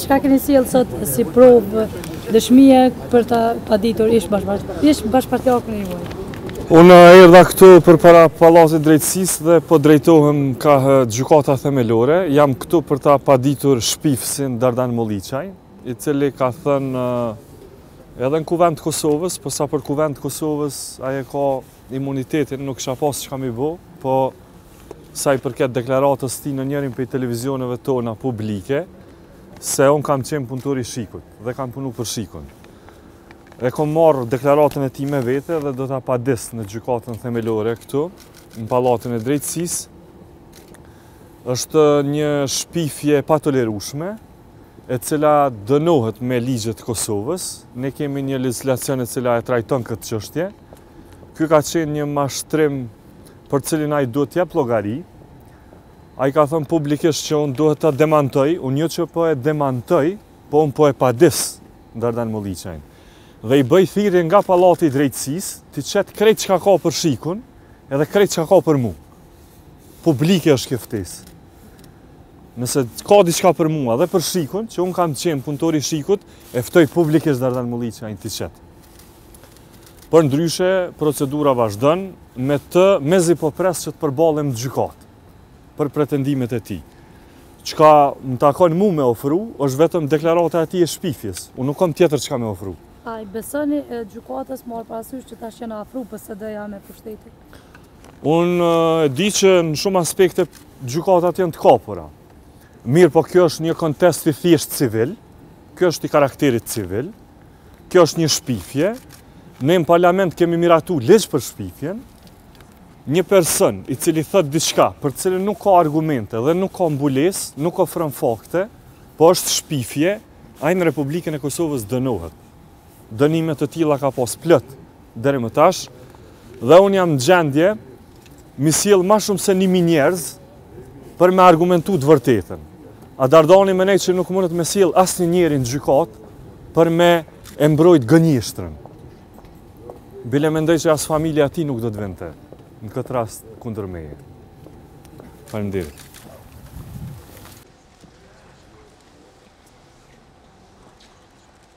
Çka keni sjellë sot si provë dëshmie për ta paditur ish bashkëpartiakun e juaj? Unë erdha këtu përpara Pallatit t'Drejtësisë dhe po drejtohem ka gjykata themelore. Jam këtu për ta paditur shpifësin Dardan Molliqaj, i cili ka thënë edhe në Kuvend t'Kosovës, po sa për Kuvend t'Kosovës ai e ka imunitetin nuk kisha pas çka mi bo, po sa i përket deklaratës tij në njërin prej televizioneve tona publike, se unë kam qenë punëtor i SHIK-ut dhe kam punu për SHIK-un. E kom marrë deklaratën e tij me vete dhe do ta padis në gjykatën themelore këtu, në Pallatin e Drejtësisë, është një shpifje e patolerushme, e cila dënohet me ligjet e Kosovës. Ne kemi një legislacion e cila e trajton këtë çështje. Kjo ka qenë një mashtrim për të cilin ai duhet të japë llogari. Ai ka thënë publikisht që unë duhet ta demantoj, unë jo që po e demantoj, po unë po e padis Dardan Molliqajn. Dhe i bëj thirrje nga Pallati i Drejtësisë, t'i qet krejt çka ka për SHIK-un, edhe krejt çka ka për mua. publike është kjo ftesë. Nëse ka diçka për mua dhe për SHIK-un, që unë kam qenë punëtor i SHIK-ut, e ftoj publikisht Dardan Molliqajn t'i qet. Përndryshe procedura vazhdon mezi, mezi po pres që të përballem në gjykatë për pretendimet e tij. Çka më takon mua me ofru është vetëm deklarata e tij e shpifjes. Unë nuk kam tjetër çka me ofru. A i besoni gjykatës marrë parasysh që tash u afru PSD-ja me pushtetin? Unë e di që në shumë aspekte gjykatat janë të kapura. Mirëpo kjo është një kontest i thjesht civil, kjo është i karakterit civil, kjo është një shpifje, ne në parlament kemi miratu ligj për shpifjen, një person i cili thotë diçka për të cilën nuk ka argumente dhe nuk ka mbulesë, nuk ofron fakte, po është shpifje, ai në Republikën e Kosovës dënohet. dënime të tilla ka pas plot deri më tash dhe unë jam në gjendje m'i sjellë ma shumë se 1000 njerëz për me argumentu të vërtetën. A Dardani mendoj që nuk mundet me sjellë asnjë njeri n'gjykatë për me e mbrojt gënjeshtrën. Bile mendoj që as familja e tij nuk do të vente në këtë rast kundër meje. Faleminderit.